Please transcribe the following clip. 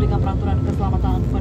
dengan peraturan keselamatan.